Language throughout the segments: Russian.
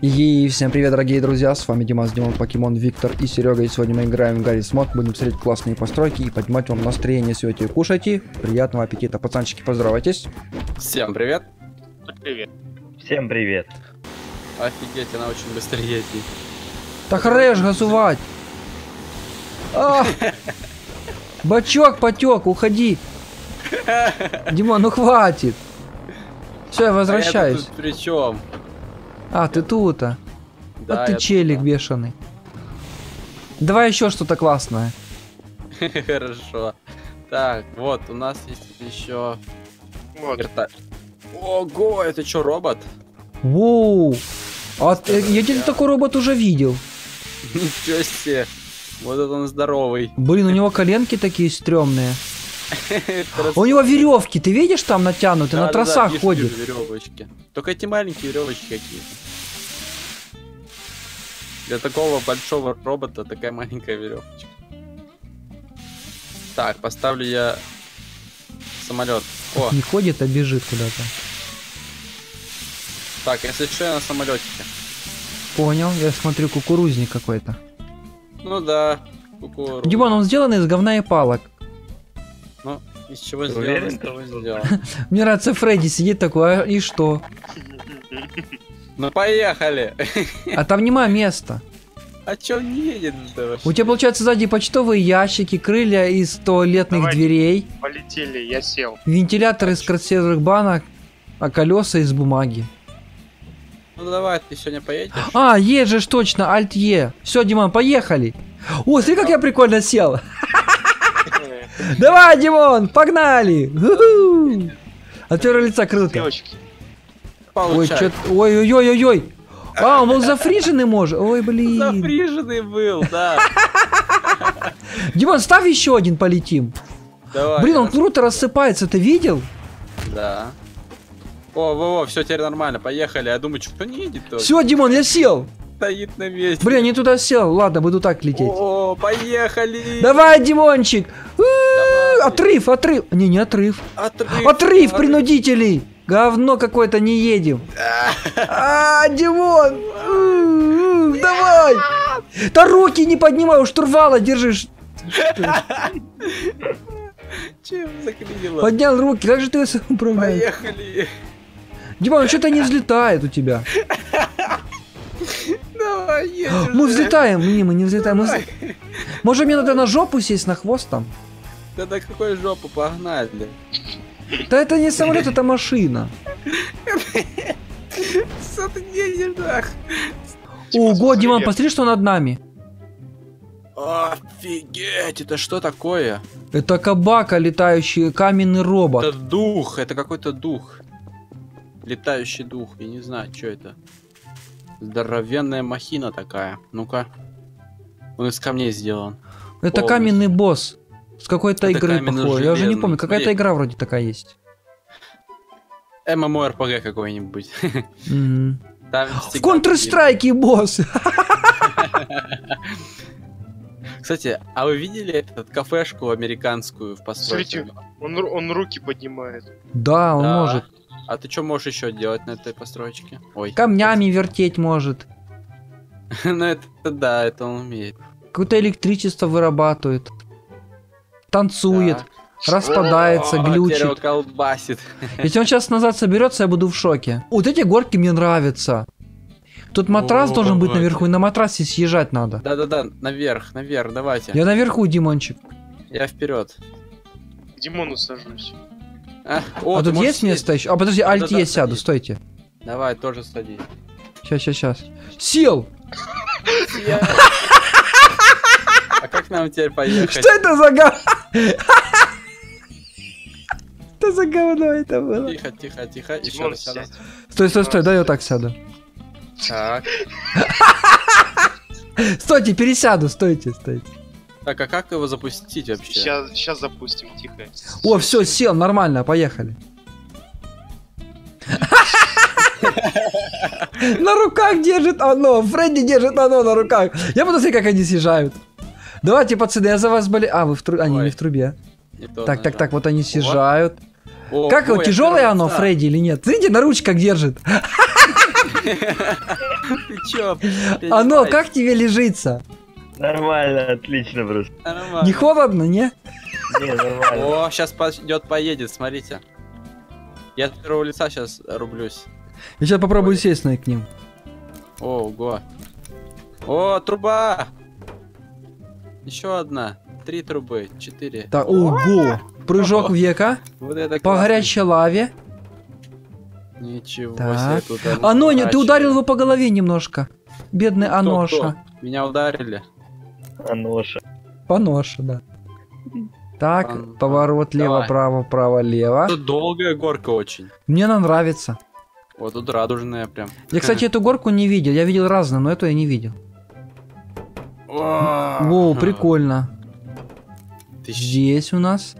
И всем привет, дорогие друзья, с вами Димас, Димон, Покемон, Виктор и Серега. И сегодня мы играем в Гарри Смот, будем смотреть классные постройки и поднимать вам настроение. Сегодня кушайте, приятного аппетита, пацанчики, поздоровайтесь. Всем привет. Привет. Всем привет. Офигеть, она очень быстро едет. Так рэш газувать! А! Бачок потек, уходи! Димон, ну хватит! Все, я возвращаюсь. А при чем? А, ты тут, а? Да, а ты я челик тут, бешеный. Давай еще что-то классное. Хорошо. Так, вот, у нас есть еще Вот. вертолет. Ого, это что, робот? Воу! А ты- я где-то такой робот уже видел. Ничего себе. Вот это он здоровый. Блин, у него коленки такие стрёмные. Просто- У него веревки, ты видишь, там натянуты, на тросах ходит. Только эти маленькие веревочки какие-то. Для такого большого робота такая маленькая веревочка. Так, поставлю я самолет. О, Не ходит, а бежит куда-то. так, если что, я на самолетике. Понял, я смотрю, кукурузник какой-то. Ну да, кукуруза. Димон, он сделан из говна и палок. Из чего Ты сделано, уверен, из того сделано. Мне нравится Фредди сидит такой, а и что? Ну поехали! А там нема места. А чё не едет У тебя, получается, сзади почтовые ящики, крылья из туалетных Давай. дверей, Полетели, я сел. вентилятор из консервных банок, а колеса из бумаги. Ну давай, ты сегодня поедешь? А, ж точно, E. Все, Димон, поехали. О, смотри, как я прикольно сел. Давай, Димон, погнали. От первого лица круто. Девочки. Ой, Получай. чё... Ой-ой-ой-ой-ой. А, он был зафриженный может. Ой, блин. Запряженный был, да. Димон, ставь еще один, полетим. Давай. Блин, он раз- круто рассыпается, ты видел? Да. О, во, во, все теперь нормально, поехали. Я думаю, что не едет. Все, Димон, я сел. Стоит на месте. Блин, не туда сел. Ладно, буду так лететь. О, поехали. Давай, Димончик. Давай. Отрыв, отрыв. Не, не отрыв. Отрыв. Отрыв принудителей. Говно какое-то не едем. А, Димон. Давай. Да руки не поднимай, у штурвала держишь. Чем заклинило? Поднял руки, как же ты управляешь? Поехали. Димон, что-то не взлетает у тебя. Давай, едешь. Мы же. взлетаем, не, мы не взлетаем. мы Может мне надо на жопу сесть на хвост там? Да на какой жопу погнали? Да это не самолет, это машина. Что ты едешь, нах? Ого, Димон, привет. посмотри, что над нами. Офигеть, это что такое? Это кабака, летающий каменный Это робот. дух, это какой-то дух. Летающий дух, я не знаю, что это. Здоровенная махина такая. Ну-ка. Он из камней сделан. Это полностью. каменный босс. С какой-то Это игры похоже. Я уже не помню, какая-то игра вроде такая есть. ММО-РПГ какой-нибудь. Там В Counter-Strike босс. Кстати, а вы видели этот кафешку американскую в постройке? Смотрите, он, он руки поднимает. Да, он Да. может. А ты что можешь еще делать на этой постройке? Ой. Камнями вертеть может. Ну это да, это он умеет. Какое-то электричество вырабатывает. Танцует. Да. Распадается, О, глючит. колбасит. Если он сейчас назад соберется, я буду в шоке. Вот эти горки мне нравятся. Тут матрас О, должен быть наверху, и на матрасе съезжать надо. Да-да-да, наверх, наверх, давайте. Я наверху, Димончик. Я вперед. К Димону сажусь. А, о, а тут есть место еще? А подожди, альт есть, сяду, садись. стойте. Давай, тоже садись. Сейчас, сейчас, сейчас. Сел! А как нам теперь поехать? Что это за говно? Что за говно это было? Тихо, тихо, тихо. Еще раз сяду. Стой, стой, стой, дай я так сяду. Так. Стойте, пересяду, стойте, стойте. Так, а как его запустить вообще? Сейчас, сейчас запустим, тихо. О, все, сел, нормально, поехали. На руках держит оно, Фредди держит оно на руках. Я буду смотреть, как они съезжают. Давайте, пацаны, я за вас болею. А, вы в трубе. А, не, в трубе. Так, так, так, вот они съезжают. Как его, тяжелое оно, Фредди, или нет? Смотрите, на ручках держит. Ты чё? Оно, как тебе лежится? Нормально, отлично просто. Нормально. Не холодно, не? Не, нормально. О, сейчас пойдет, поедет, смотрите. Я от первого лица сейчас рублюсь. Я сейчас попробую сесть на к ним. Ого. О, труба! Еще одна. Три трубы, четыре. Так, ого! Прыжок века Вот это по горячей лаве. Ничего Так. себе, тут они Оно, ты ударил его по голове немножко. Бедный Кто, Аноша. кто? Меня ударили. Аноша. Поноша, да. Так, Пан- поворот лево, Давай. право, право, лево. Тут долгая горка очень. Мне она нравится. Вот тут радужная прям. Я, кстати, эту горку не видел. Я видел разные, но эту я не видел. Воу, прикольно. Ты Здесь у нас.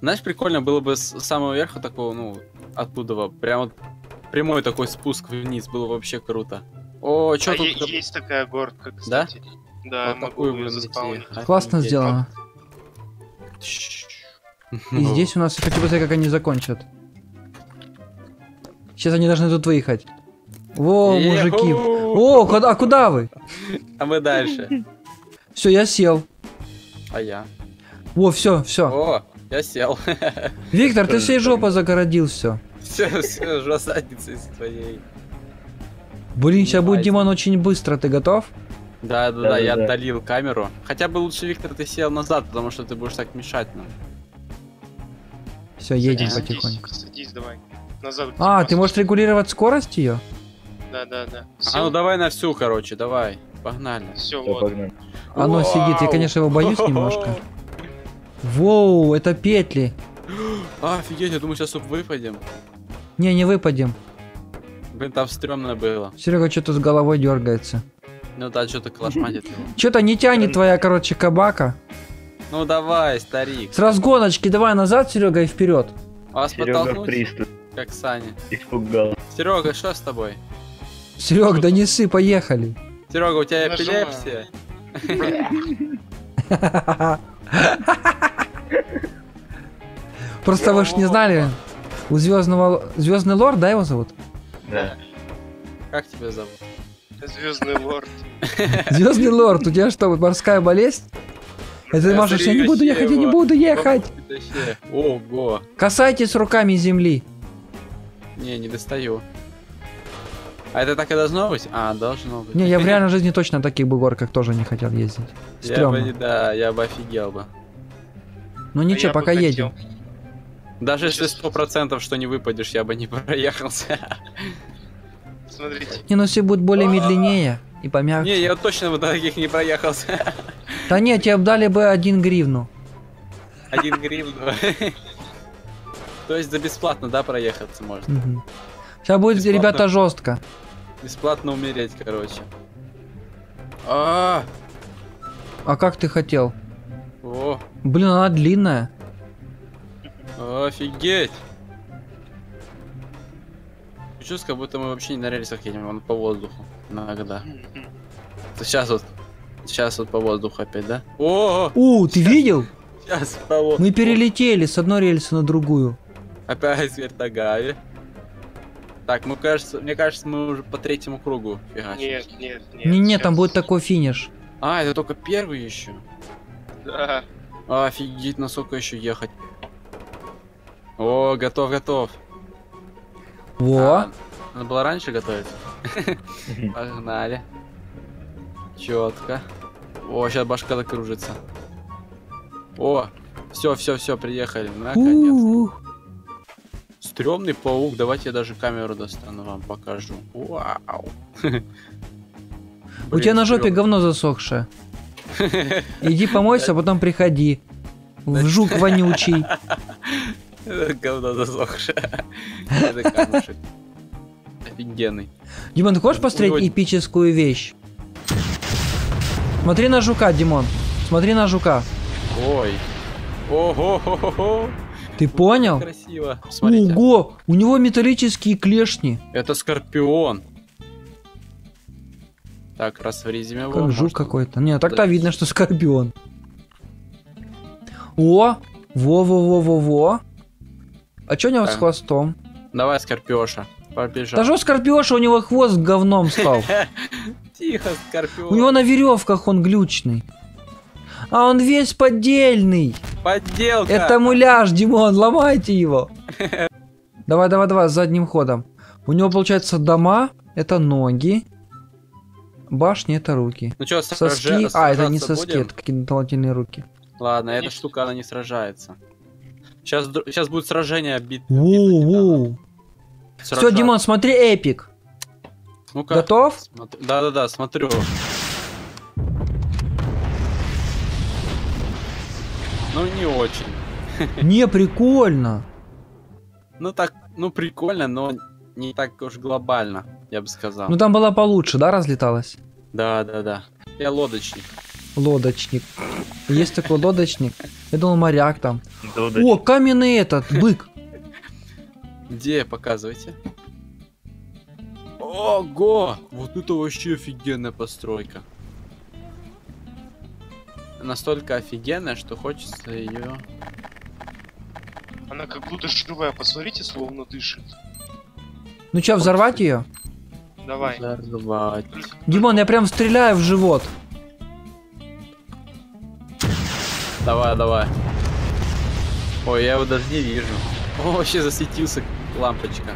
Знаешь, прикольно было бы с самого верха такого, ну, оттуда, прям вот прямой такой спуск вниз, было вообще круто. О, что А тут? есть такая горка, кстати. Да, Вот могу такую, заспаунить. Классно Офигеть. сделано. И здесь у нас, я хочу посмотреть, как они закончат. Сейчас они должны тут выехать. Во, мужики. О, куда, а куда вы? А мы дальше. Все, я сел. А я. Во, все, все. О, я сел. Виктор, ты всей жопой загородил все. Все, все, жо задницей с твоей. Блин, сейчас будет. Димон очень быстро. Ты готов? Да, да, да, я Да-да-да. отдалил камеру. Хотя бы лучше, Виктор, ты сел назад, потому что ты будешь так мешать нам. Все, едем Садись, потихоньку. Садись, садись, давай. Назад. А, ты можешь регулировать скорость ее? Да, да, да. А ну давай на всю, короче, давай. Погнали. Все, вот. погнали. Оно Вау! сидит, я, конечно, его боюсь немножко. Воу, это петли. А, офигеть, я думаю, сейчас выпадем. Не, не выпадем. Блин, там стрёмно было. Серега что-то с головой дергается. Ну да, что-то клашматит его. Что-то не тянет твоя, короче, кабака. Ну давай, старик. С разгоночки давай назад, Серега, и вперед. Вас Серега приступ. как Саня. Испугал. Серега, что с тобой? Серег, да несы, поехали. Серега, у тебя эпилепсия? Просто вы ж не знали, у звездного Звездный лорд, да, его зовут? Да. Как тебя зовут? Звездный лорд. Звездный лорд, у тебя что, вот морская болезнь? Это ты Я машешь, я не буду ехать, я не буду ехать. Ого. Касайтесь руками земли. Не, не достаю. А это так и должно быть? А, должно быть. Не, я в реальной жизни точно на таких бы горках тоже не хотел ездить. Я бы, не- Стрёмно. да, я бы офигел бы. Ну А ничего, пока хотел. едем. Даже если Сейчас- сто процентов, что не выпадешь, я бы не проехался. Смотрите. Не, ну все будет более медленнее и Не, помягче. я точно бы таких не проехался. Да нет, тебе дали бы один гривну. Один гривну. То есть за бесплатно, да, проехаться можно? Сейчас будет, Бесплатно. ребята, жестко. Бесплатно умереть, короче. А, А как ты хотел? о, Блин, она длинная. офигеть. Чувствую, как будто мы вообще не на рельсах едем, он по воздуху. Иногда. Сейчас вот. Сейчас вот по воздуху опять, да? О, У, ты видел? сейчас по воздуху. Мы перелетели с одной рельсы на другую. Опять с вертогави. Так, ну кажется, мне кажется, мы уже по третьему кругу фигачим. Нет, нет, нет. Не-не, там щас. будет такой финиш. А, это только первый еще. Да. Офигеть, насколько еще ехать. О, готов, готов. Во. А, надо было раньше готовиться. Погнали. Четко. О, сейчас башка закружится. О, все, все, все, приехали. Наконец. У-у-у. Стремный паук. Давайте я даже камеру достану вам покажу. Вау. У тебя на жопе говно засохшее. Иди помойся, а потом приходи. В жук вонючий. Это говно засохшее. Это камушек. Офигенный. Димон, ты хочешь посмотреть эпическую вещь? Смотри на жука, Димон. Смотри на жука. Ой. Ого-го-го-го. Ты понял? Красиво. Смотрите. Ого! У него металлические клешни. Это скорпион. Так, раз в резюме Как жук какой-то. Не, так-то видно, что скорпион. О! Во-во-во-во-во. А чё у него с Так. хвостом? Давай, скорпиоша. Побежал. Да что Скорпиоша, у него хвост говном стал. Тихо, Скорпион. У него на веревках он глючный. А он весь поддельный. Подделка. Это муляж, Димон, ломайте его. Давай, давай, давай, задним ходом. У него, получается, дома, это ноги. Башни, это руки. Ну что, Соски, а, это не соски, это какие-то дополнительные руки. Ладно, эта штука, она не сражается. Сейчас, сейчас будет сражение бит. Воу. Все. Димон, смотри эпик. Ну-ка. Готов? Смотр- Да-да-да, смотрю. Ну, не очень. Не, прикольно. Ну, так, ну, прикольно, но не так уж глобально, я бы сказал. Ну там была получше, да, разлеталась? Да-да-да. Я лодочник. Лодочник. Есть такой лодочник. Я думал, моряк там. Дудочка. О, каменный этот, бык. Где, показывайте. Ого! Вот это вообще офигенная постройка. Настолько офигенная, что хочется ее... Она как будто живая, посмотрите, словно дышит. Ну чё, взорвать ее? Давай. Взорвать. Димон, я прям стреляю в живот. Давай, давай. Ой, я его даже не вижу. О, вообще засветился лампочка.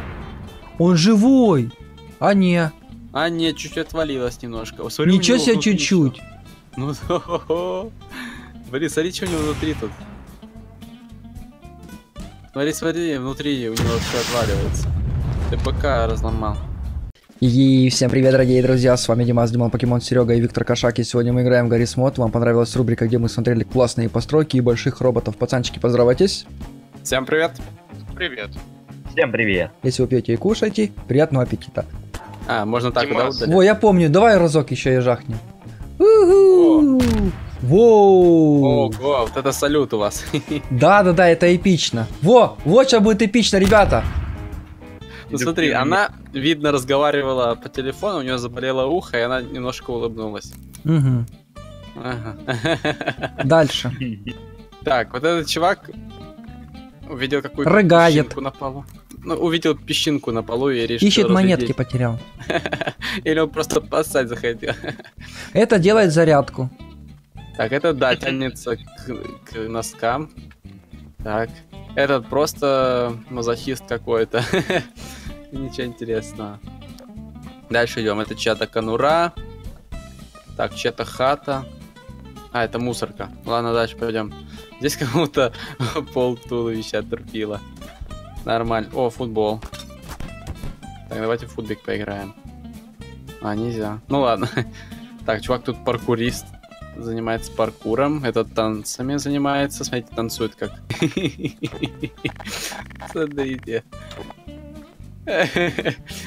Он живой. А не. А, нет, чуть-чуть отвалилось немножко. О, смотри, Ничего себе чуть-чуть. Ну. Блин, смотри, что у него внутри тут. Смотри, смотри, внутри у него все отваливается. Ты ПК разломал. И всем привет, дорогие друзья, с вами Димас, Димон Покемон, Серега и Виктор Кошак, и сегодня мы играем в Гаррис Мод. Вам понравилась рубрика, где мы смотрели классные постройки и больших роботов. Пацанчики, поздравайтесь. Всем привет. Привет. Всем привет. Если вы пьете и кушаете, приятного аппетита. А, можно так, да, Димас. удалить? Во, я помню, давай разок еще и жахнем. Уху! Воу! Ого, вот это салют у вас. Да-да-да, это эпично. Во, вот сейчас будет эпично, ребята. Ну смотри, она, видно, разговаривала по телефону, у нее заболело ухо, и она немножко улыбнулась. Мгм. Ага. Дальше. Так, вот этот чувак увидел какую-то Рыгает. песчинку на полу. Ну, увидел песчинку на полу и решил Ищет монетки, разглядеть. потерял. Или он просто поссать захотел. Это делает зарядку. Так, это да, тянется к, к носкам. Так. Этот просто мазохист какой-то. Ничего интересного. Дальше идем. Это чья-то конура. Так, чья-то хата. А, это мусорка. Ладно, дальше пойдем. Здесь кому-то пол туловища отрубило. Нормально. О, футбол. Так, давайте в футбик поиграем. А, нельзя. Ну ладно. Так, чувак тут паркурист. Занимается паркуром. Этот танцами занимается. Смотрите, танцует как. Смотрите.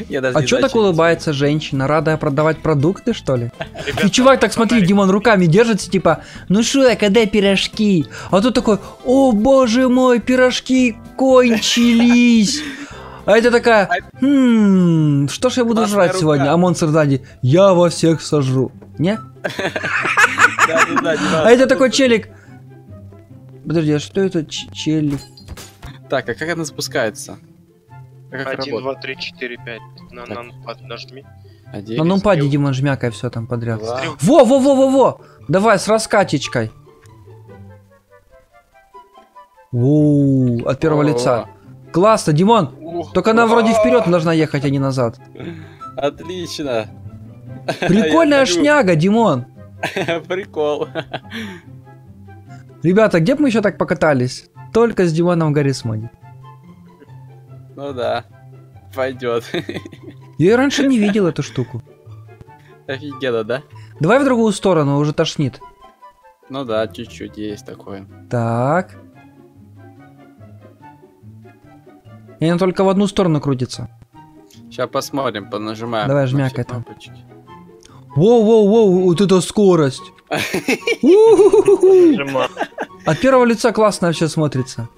Я даже А знаю, так что улыбается женщина? Рада продавать продукты, что ли? Ребята, И чувак так, смотри. Димон руками держится, типа, ну шо, а когда пирожки? А тут такой, о боже мой, пирожки кончились. А это такая, хм, что ж я буду Классная жрать рука. сегодня? А монстр сзади, я во всех сожру. Не? А это такой челик. Подожди, а что это челик? Так, а как она запускается? А как Один, работает? два, три, четыре, пять. На Так. нанпад нажми. Один, На нумпаде. Димон, жмякай все там подряд. два. Стрел. Во, во, во, во, во! Давай с раскатечкой. Воу, от первого лица. Классно, Димон. Только она вроде а, вперед должна ехать, а не назад. Отлично. Прикольная шняга, Димон. Прикол. Ребята, где бы мы еще так покатались? Только с Димоном в Гаррисмоде. Ну да. Пойдет. Я и раньше не видел эту штуку. Офигенно, да? Давай в другую сторону, уже тошнит. Ну да, чуть-чуть есть такое. Так. И она только в одну сторону крутится. Сейчас посмотрим, понажимаем. Давай, на все жмякай там. кнопочки. Воу, воу, воу, вот это скорость. От первого лица классно вообще смотрится.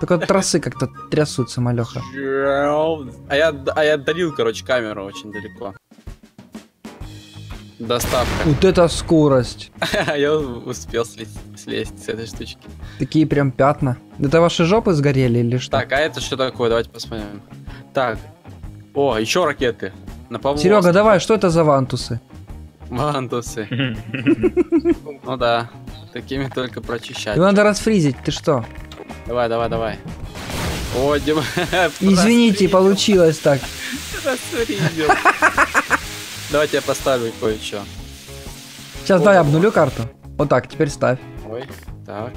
Только тросы как-то трясутся, малеха. А я, а я отдалил, короче, камеру очень далеко. Доставка. Вот это скорость. Я успел слезть, слезть с этой штучки. Такие прям пятна. Это ваши жопы сгорели или что? Так, а это что такое? Давайте посмотрим. Так, О, еще ракеты. На. Серега, давай, что это за вантусы? Вантусы. Ну да. Такими только прочищать. Его надо расфризить, ты что? Давай, давай, давай. О, Дима. Извините, получилось так. Давайте я поставлю кое-что. Сейчас давай обнулю карту. Вот так, теперь ставь. Ой, так.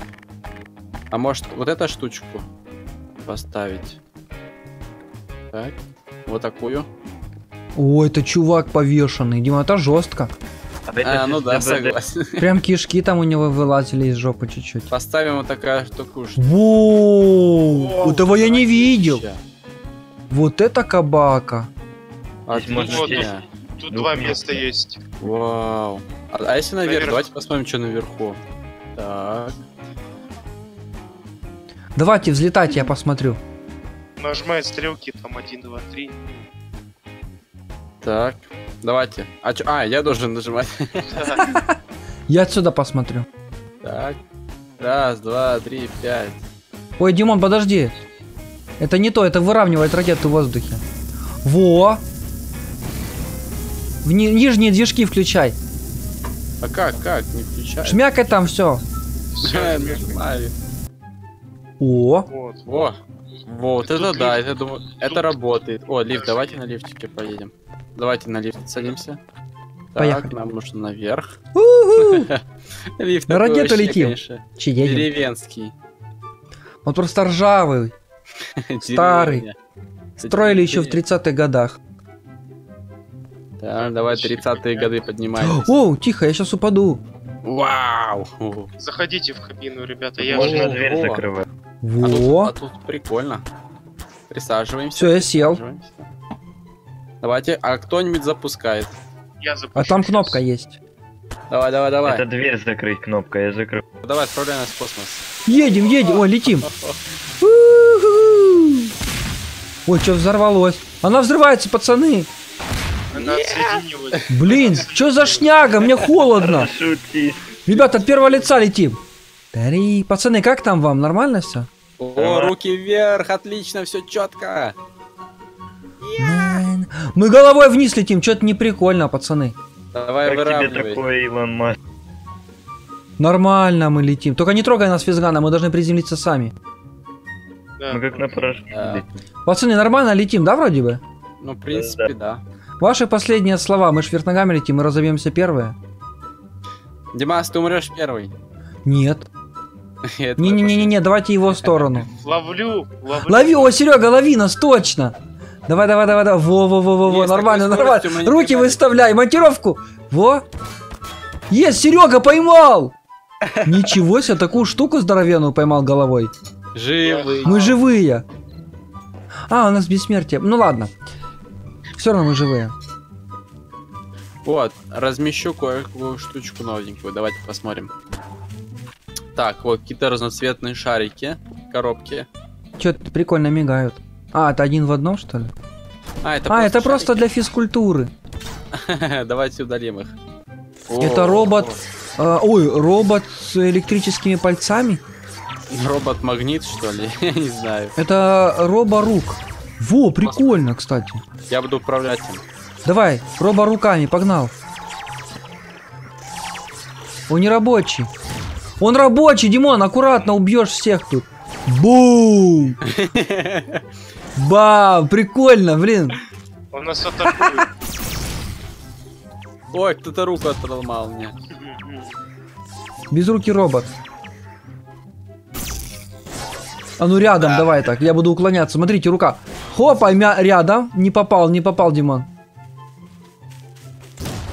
А может вот эту штучку поставить? Так, вот такую. О, это чувак повешенный. Дима, это жестко. А, ну да, согласен. Прям кишки там у него вылазили из жопы чуть-чуть. Поставим вот такая штуку. что- Воу, этого я не видел. Вот это кабака. Отлично. Тут два места есть. Вау. А, а если наверх? Давайте посмотрим, что наверху. Так. Давайте, взлетайте, я посмотрю. Нажимай стрелки, там 1, 2, 3. Так. Давайте. А, чё- а, я должен нажимать. Я отсюда посмотрю. Так. Раз, два, три, пять. Ой, Димон, подожди. Это не то, это выравнивает ракету в воздухе. Во! В ни- нижние движки включай. А как, как? Не включай. Шмякай там все. Нажимаю. О, Вот. Во. Вот, это да, лифт. это думаю, это работает. О, лифт, давайте на лифтике поедем. Давайте на лифт садимся. Так, Поехали. нам нужно наверх. Лифт На ракету летим. Деревенский. Он просто ржавый. Старый. Строили еще в Деревня. 30-х годах. Так, давай 30-е годы поднимайтесь. О, тихо, я сейчас упаду. Вау! Заходите в кабину, ребята. Я Можно дверь О. закрывать. А тут, Во. а тут прикольно. Присаживаемся. Все, я сел. Давайте, а кто-нибудь запускает? Я запущу А там щас. кнопка есть. Давай, давай, давай. Это дверь закрыть кнопка, я закрыл. Давай, отправляй нас в космос. Едем, едем. Ой, летим. Ой, что взорвалось? Она взрывается, пацаны. Блин, что за шняга? Мне холодно. Ребята, от первого лица летим. Тари, пацаны, как там вам? Нормально все? О, руки вверх, отлично, все четко. Мы головой вниз летим, что-то не прикольно, пацаны. Давай Как тебе выравнивай. такой Илон Маск? Нормально мы летим. Только не трогай нас физгана, мы должны приземлиться сами. Да. Мы как на парашюте Да. Пацаны, нормально летим, да, вроде бы? Ну, в принципе, да. Ваши последние слова. Мы ж вверх ногами летим, мы разобьемся первые. Димас, ты умрешь первый. Нет. Не-не-не-не, давайте его в сторону. Ловлю, ловлю. Лови, о, Серега, лови нас, точно. Давай, давай, давай, давай. Во, во, во, во, во, нормально, нормально. Руки выставляй, монтировку. Во. Есть, Серега поймал. Ничего себе, такую штуку здоровенную поймал головой. Живый. Мы живые. А, у нас бессмертие. Ну ладно. Все равно мы живые. Вот, размещу кое-какую штучку новенькую. Давайте посмотрим. Так, вот какие-то разноцветные шарики, коробки. Что-то прикольно мигают. А, это один в одном, что ли? А, это а, это просто для физкультуры. Давайте удалим их. Это О, робот. а, ой, робот с электрическими пальцами. Робот-магнит, что ли? Я не знаю. Это роборук. Во, прикольно, кстати. Я буду управлять им. Давай, робо руками, погнал. Он не рабочий. Он рабочий, Димон, аккуратно убьешь всех тут. Бум! Бам! Прикольно, блин. Он нас атакует. Ой, кто-то руку отломал мне. Безрукий робот. А ну рядом, давай так. Я буду уклоняться. Смотрите, рука. Хопа, мя рядом. Не попал, не попал, Димон.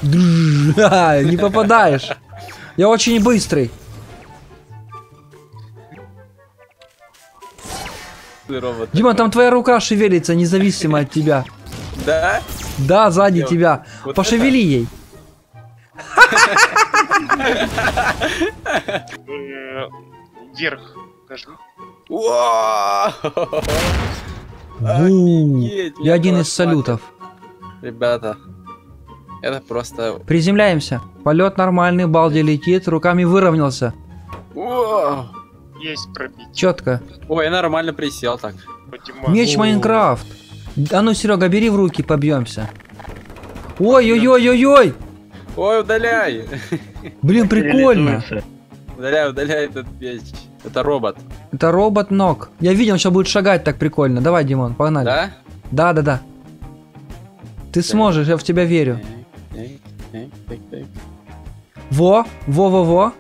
Не попадаешь. Я очень быстрый. Ты робот. Дима, там твоя рука шевелится, независимо от тебя. Да? Да, сзади Где? тебя. Вот Пошевели ей. Э, Вверх. Я один из салютов. Ребята, это просто... Приземляемся. Полет нормальный, балди летит, руками выровнялся. Есть пробить. Четко. Ой, я нормально присел так. Поднимаю. Меч. Майнкрафт. А ну, Серега, бери в руки, побьемся. Ой-ой-ой-ой-ой! Ой, удаляй! Блин, прикольно. Удаляй, удаляй этот вещь. Это робот. Это робот ног. Я видел, он сейчас будет шагать так прикольно. Давай, Димон, погнали. Да? Да, да, да. Ты сможешь, я в тебя верю. Так, так, так, так. Во, во, во, во.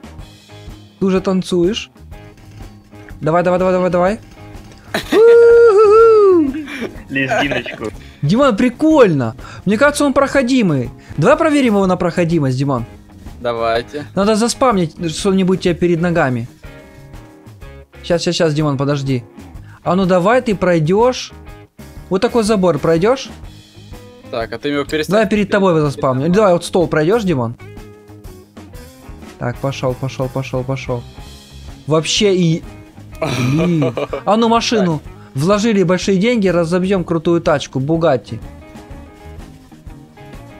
Ты уже танцуешь. Давай, давай, давай, давай, давай. Лезгиночку. Димон, прикольно. Мне кажется, он проходимый. Давай проверим его на проходимость, Димон. Давайте. Надо заспамнить что-нибудь тебе перед ногами. Сейчас, сейчас, сейчас, Димон, подожди. А ну давай ты пройдешь. Вот такой забор пройдешь. Так, а ты его перестал? Давай перед тобой его заспамню. Давай вот стол пройдешь, Димон. Так, пошел, пошел, пошел, пошел. Вообще и... А ну машину. Вложили большие деньги, разобьем крутую тачку. Бугатти.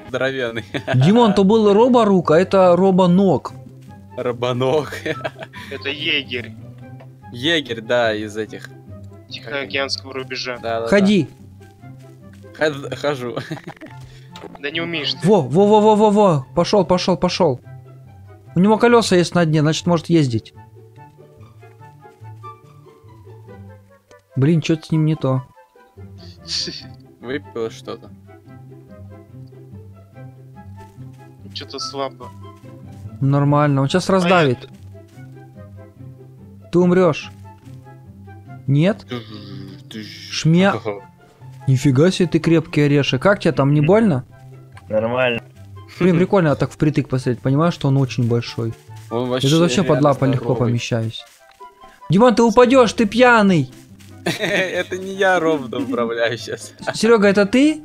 Здоровенный. Димон, то был робо-рук, а это робо-ног. Рабанок. Это егерь Егерь, да, из этих. Тихоокеанского рубежа. Да, да, Ходи. да. Хожу. Да не умеешь ты. Во, во, во, во, во, во. Пошел, пошел, пошел. У него колеса есть на дне, значит может ездить. Блин, что-то с ним не то. Выпил что-то. Что-то слабо. Нормально, он сейчас раздавит. Ты умрешь. Нет? Шмя. Нифига себе ты крепкий орешек. Как тебе там, не больно? Нормально. Блин, прикольно так в притык посмотреть. Понимаешь, что он очень большой. Он Я тут вообще под лапой легко помещаюсь. Димон, ты упадешь, ты пьяный. Это не я роботом управляю сейчас. Серега, это ты?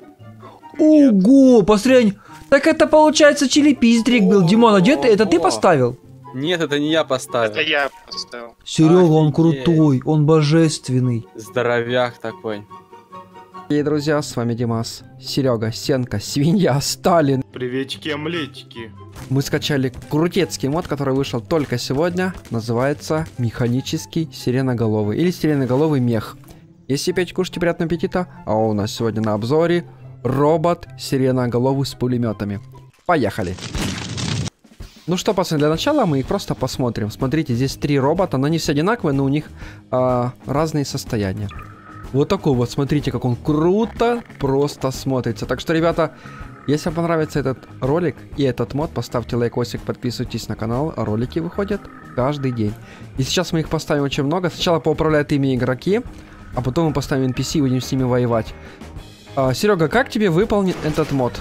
Ого, посмотри. Так это получается чили-пиздрик был. Димон, а где ты? Это ты поставил? Нет, это не я поставил. Это я поставил. Серега, он крутой, он божественный. Здоровяк такой. И друзья, с вами Димас, Серега, Сенка, Свинья, Сталин. Приветики, омлетики. Мы скачали крутецкий мод, который вышел только сегодня. Называется Механический сиреноголовый или сиреноголовый мех. Если пить, кушайте приятного аппетита. А у нас сегодня на обзоре робот сиреноголовый с пулеметами. Поехали. Ну что, пацаны, для начала мы их просто посмотрим. Смотрите, здесь три робота, но они все одинаковые, но у них а, разные состояния. Вот такой вот, смотрите, как он круто просто смотрится. Так что, ребята, если вам понравится этот ролик и этот мод, поставьте лайкосик, подписывайтесь на канал. Ролики выходят каждый день. И сейчас мы их поставим очень много. Сначала поуправляют ими игроки, а потом мы поставим NPC и будем с ними воевать. А, Серега, как тебе выполнен этот мод?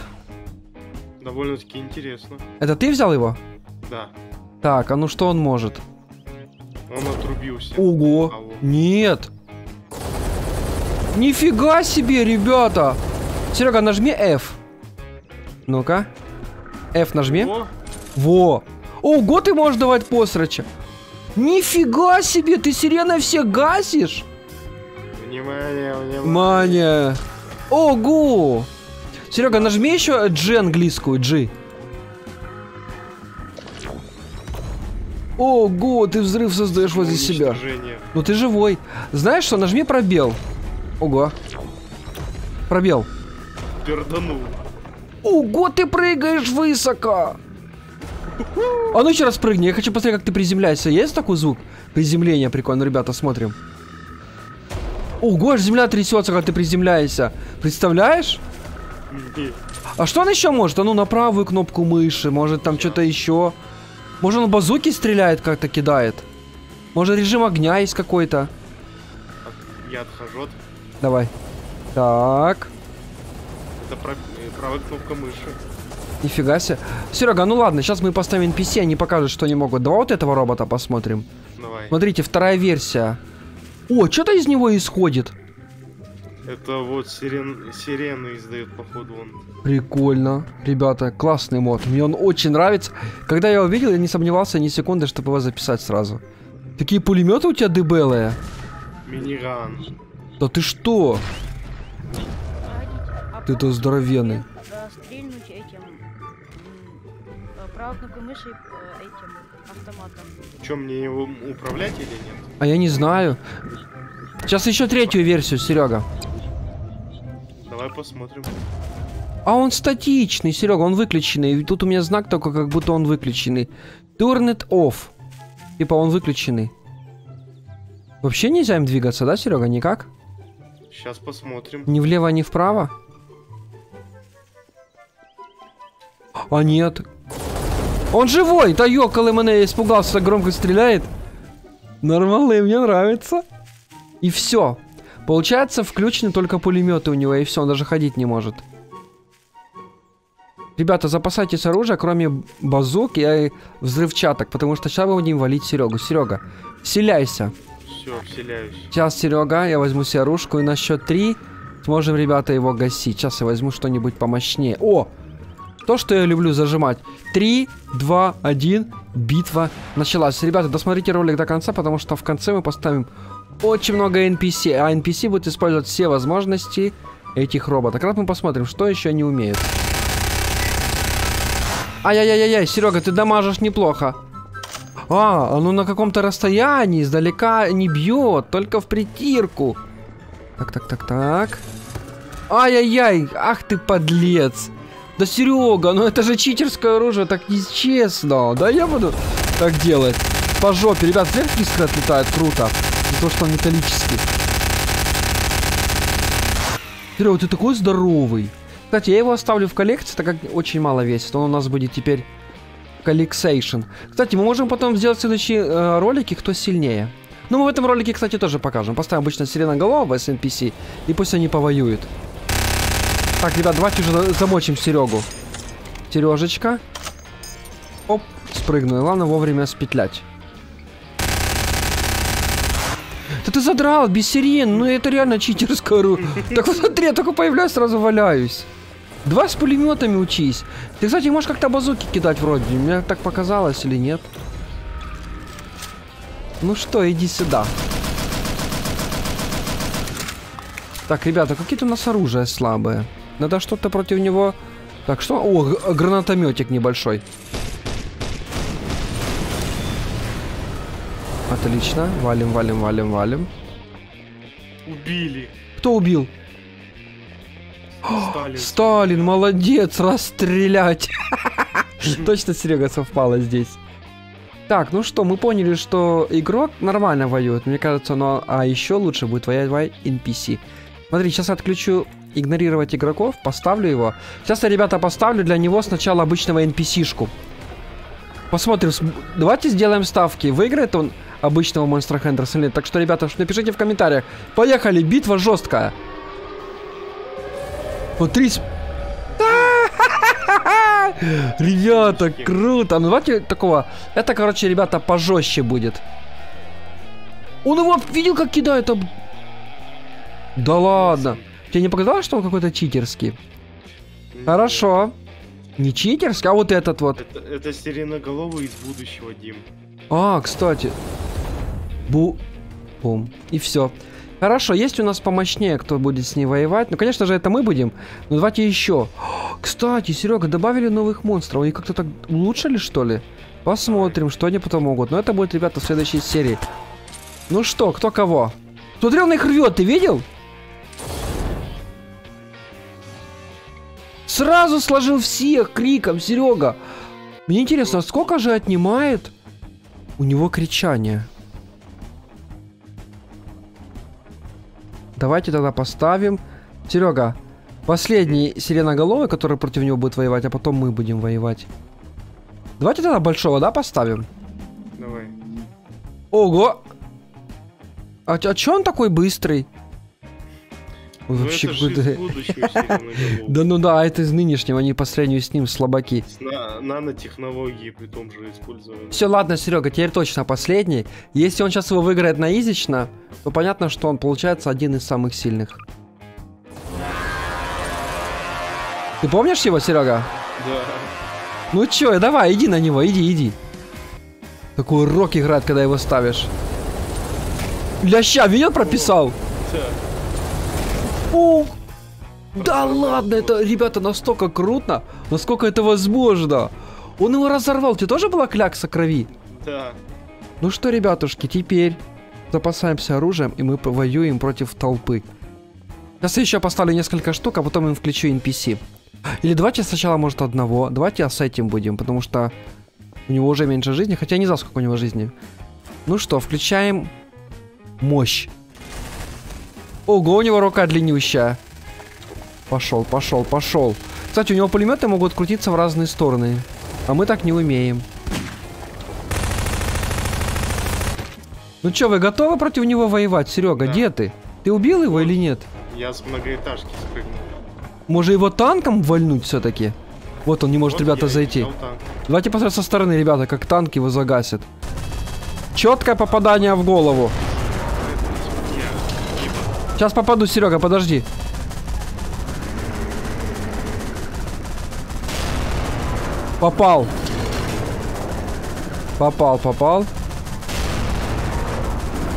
Довольно-таки интересно. Это ты взял его? Да, Так, а ну что он может? он отрубился. Ого! Алло. Нет! Нифига себе, ребята! Серега, нажми F. Ну-ка. F нажми. О, Во! Ого, ты можешь давать посрача! Нифига себе, ты сиреной всех гасишь! внимание, внимание. Маня! Ого! Серега, нажми еще G английскую, G. Ого, ты взрыв создаешь возле себя. Ну ты живой. Знаешь что, нажми пробел. Ого. Пробел. Перданул. Ого, ты прыгаешь высоко. А ну еще раз прыгни, я хочу посмотреть, как ты приземляешься. Есть такой звук? Приземление прикольно, ребята, смотрим. Ого, аж земля трясется, когда ты приземляешься. Представляешь? А что он еще может? А ну на правую кнопку мыши, может там что-то еще. Может он базуки стреляет, как-то кидает. Может режим огня есть какой-то. Я отхожу. от- Давай. Так. Это про- э, правая кнопка мыши. Нифига себе. Серега, ну ладно, сейчас мы поставим NPC, они покажут, что они могут. Давай вот этого робота посмотрим. Давай. Смотрите, вторая версия. О, что-то из него исходит. Это вот сирен... сирены издает, походу, он. Прикольно. Ребята, классный мод. Мне он очень нравится. Когда я его увидел, я не сомневался ни секунды, чтобы его записать сразу. Такие пулеметы у тебя дебелые. Миниган. Да ты что? Ты-то здоровенный. стрельнуть этим правой кнопкой мыши этим автоматом. Че, мне его управлять или нет? А я не знаю. Сейчас еще третью версию, Серега. посмотрим. А он статичный, Серега, он выключенный. И Тут у меня знак только, как будто он выключенный. Turn it off. Типа он выключенный. Вообще нельзя им двигаться, да, Серега? Никак? Сейчас посмотрим. Ни влево, ни вправо? А нет. Он живой! Да ёкалы мене, я испугался, так громко стреляет. Нормально, и мне нравится. И все. Получается, включены только пулеметы у него, и все, он даже ходить не может. Ребята, запасайтесь оружием, кроме базук и взрывчаток, потому что сейчас мы будем валить Серегу. Серега, селяйся. Все, вселяюсь. Сейчас, Серега, я возьму себе оружку и на счет три сможем, ребята, его гасить. Сейчас я возьму что-нибудь помощнее. О! То, что я люблю зажимать. Три, два, один, битва началась. Ребята, досмотрите ролик до конца, потому что в конце мы поставим очень много NPC. А NPC будет использовать все возможности этих роботов. Как раз мы посмотрим, что еще они умеют. Ай-яй-яй-яй, Серега, ты дамажишь неплохо. А, оно на каком-то расстоянии, издалека не бьет, только в притирку. Так, так, так, так. Ай-яй-яй, ах ты подлец. Да, Серега, ну это же читерское оружие, так нечестно. Да я буду так делать. По жопе, ребят, вверх искры отлетает, круто. Не то, что он металлический. Серега, ты такой здоровый. Кстати, я его оставлю в коллекции, так как очень мало весит. Он у нас будет теперь collection. Кстати, мы можем потом сделать следующие э, ролики, кто сильнее. Ну, мы в этом ролике, кстати, тоже покажем. Поставим обычно сиреноголового с NPC, и пусть они повоюют. Так, ребят, давайте уже за- замочим Серегу. Сережечка. Оп, спрыгну. Главное вовремя спетлять. Да ты задрал, без сирен, ну это реально читерское оружие. Так вот смотри, я только появляюсь, сразу валяюсь. Два с пулеметами учись. Ты, кстати, можешь как-то базуки кидать вроде. Мне так показалось или нет? Ну что, иди сюда. Так, ребята, какие-то у нас оружия слабые. Надо что-то против него... Так, что? О, гранатометик небольшой. Отлично. Валим, валим, валим, валим. Убили. Кто убил? Сталин. Сталин, молодец, расстрелять. Точно Серега совпало здесь. Так, ну что, мы поняли, что игрок нормально воюет. Мне кажется, но а еще лучше будет воевать NPC. Смотри, сейчас отключу игнорировать игроков, поставлю его. Сейчас я, ребята, поставлю для него сначала обычного NPC-шку. Посмотрим. Давайте сделаем ставки. Выиграет он обычного монстра Хендерса или нет? Так что, ребята, напишите в комментариях. Поехали, битва жесткая. Вот три... с- Ребята, круто. Ну давайте такого. Это, короче, ребята, пожестче будет. Он его видел, как кидает об... Да ладно. Тебе не показалось, что он какой-то читерский? Хорошо. Не читерский, а вот этот вот. Это, это сиреноголовый из будущего, Дим. А, кстати. Бу... Бум. И все. Хорошо, есть у нас помощнее, кто будет с ней воевать. Ну, конечно же, это мы будем. Но давайте еще. Кстати, Серега, добавили новых монстров. Они как-то так улучшили, что ли? Посмотрим, что они потом могут. Но это будет, ребята, в следующей серии. Ну что, кто кого? Смотри, он их рвет, ты видел? Сразу сложил всех криком, Серега. Мне интересно, а сколько же отнимает у него кричание? Давайте тогда поставим. Серега, последний сиреноголовый, который против него будет воевать, а потом мы будем воевать. Давайте тогда большого, да, поставим? Давай. Ого! А, а чё он такой быстрый? Ой, Ну, вообще это же из. Да ну да, а это из нынешнего, они по сравнению с ним слабаки. С на- нанотехнологии при том же используют. Все, ладно, Серега, теперь точно последний. Если он сейчас его выиграет на изично, то понятно, что он получается один из самых сильных. Ты помнишь его, Серега? Да. Ну чё, давай, иди на него, иди, иди. Такой рок играет, когда его ставишь. Ляща, видел, прописал? Да. Ух! Да ладно, это, ребята, настолько круто, насколько это возможно. Он его разорвал, тебе тоже была клякса крови? Да. Ну что, ребятушки, теперь запасаемся оружием, и мы воюем против толпы. Сейчас я еще поставлю несколько штук, а потом им включу NPC. Или давайте сначала, может, одного. Давайте с этим будем, потому что у него уже меньше жизни, хотя я не знаю, сколько у него жизни. Ну что, включаем мощь. Ого, у него рука длиннющая. Пошел, пошел, пошел. Кстати, у него пулеметы могут крутиться в разные стороны. А мы так не умеем. Ну чё, вы готовы против него воевать, Серега? Да. Где ты? Ты убил его или нет? Я с многоэтажки спрыгнул. Может его танком вальнуть все-таки? Вот он не может, Вот ребята, зайти. Давайте посмотрим со стороны, ребята, как танк его загасит. Четкое попадание в голову. Сейчас попаду, Серега, подожди. Попал. Попал, попал.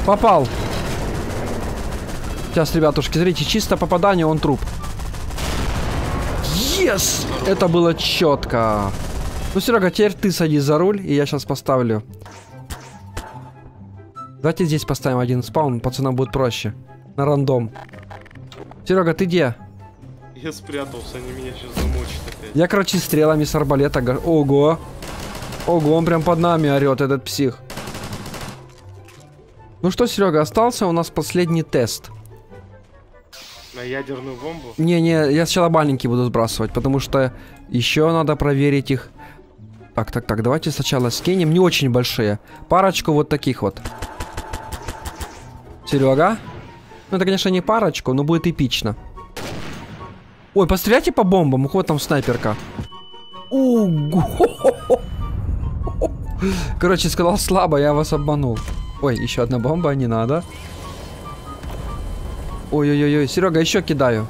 Попал. Сейчас, ребятушки, смотрите, чисто попадание, он труп. Yes! Это было четко. Ну, Серега, теперь ты садись за руль, и я сейчас поставлю. Давайте здесь поставим один спаун, пацанам будет проще. На рандом. Серега, ты где? Я спрятался, они меня сейчас замочат опять. Я, короче, стрелами с арбалета... го- Ого! Ого, он прям под нами орет, этот псих. Ну что, Серега, остался у нас последний тест. На ядерную бомбу? Не-не, я сначала маленький буду сбрасывать, потому что еще надо проверить их. Так, так, так, давайте сначала скинем. Не очень большие. Парочку вот таких вот. Серега? Ну, это, конечно, не парочку, но будет эпично. Ой, постреляйте по бомбам. Вот там снайперка. Ого! Короче, сказал слабо, я вас обманул. Ой, еще одна бомба, не надо. Ой-ой-ой, Серега, еще кидаю.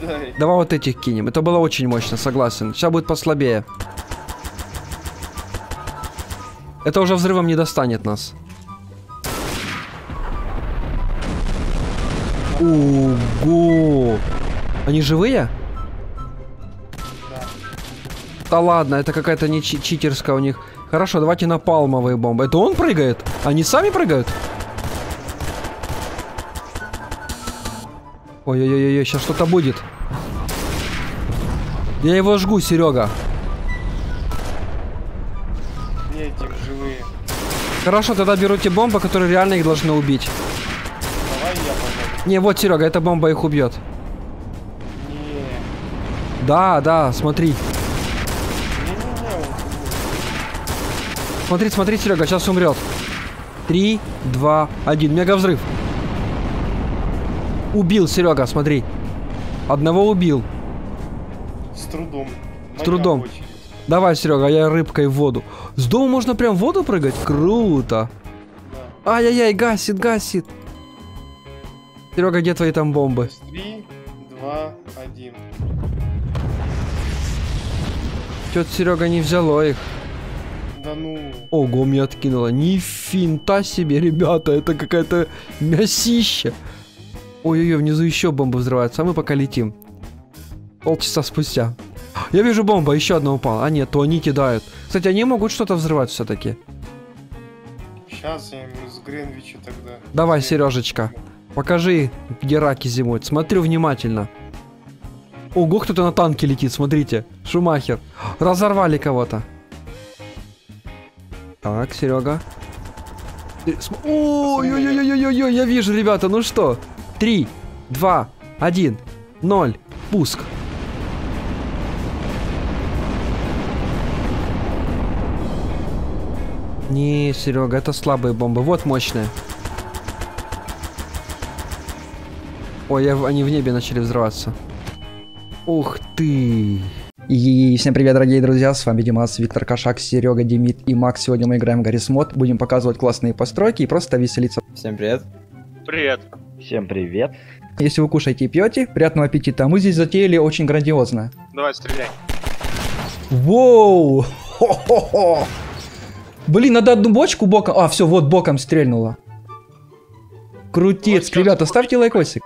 Дай. Давай вот этих кинем. Это было очень мощно, согласен. Сейчас будет послабее. Это уже взрывом не достанет нас. Ого! Они живые? Да ладно, это какая-то не чи- читерская у них. Хорошо, давайте на палмовые бомбы. Это он прыгает? Они сами прыгают? Ой-ой-ой, сейчас что-то будет. Я его жгу, Серега. Не, Дим, живые. Хорошо, тогда беру те бомбы, которые реально их должны убить. Не, вот, Серега, эта бомба их убьет. Не. Да, да, смотри. Смотри, смотри, Серега, сейчас умрет. Три, два, один. Мега взрыв. Убил, Серега, смотри. Одного убил. С трудом. Моя трудом. очередь. Давай, Серега, я рыбкой в воду. С дома можно прям в воду прыгать? Круто. Да. Ай-яй-яй, гасит, гасит. Серега, где твои там бомбы? Три, два, один. Чё-то Серега не взяло их. Да ну. Ого, меня откинуло. Ни финта себе, ребята, это какая-то мясища. Ой-ой-ой, внизу еще бомба взрывается, а мы пока летим. Полчаса спустя. Я вижу бомба, еще одна упала. А нет, то они кидают. Кстати, они могут что-то взрывать все-таки. Сейчас я ему с Гринвича тогда. Давай, Сережечка. Покажи, где раки зимуют. Смотрю внимательно. Ого, кто-то на танке летит, смотрите. Шумахер. Разорвали кого-то. Так, Серега. Ой-ой-ой-ой-ой, я вижу, ребята, ну что? Три, два, один, ноль. Пуск. Не, Серега, это слабые бомбы. Вот мощные. Ой, я они в небе начали взрываться. Ух ты. И всем привет, дорогие друзья, с вами Димас, Виктор Кошак, Серега, Демид и Макс. Сегодня мы играем в Гаррис Мод, будем показывать классные постройки и просто веселиться. Всем привет. Привет. Всем привет. Если вы кушаете и пьете, приятного аппетита. Мы здесь затеяли очень грандиозно. Давай, стреляй. Воу! Хо-хо-хо! Блин, надо одну бочку боком... А, все, вот боком стрельнула. Крутец, ребята, ставьте лайкосик.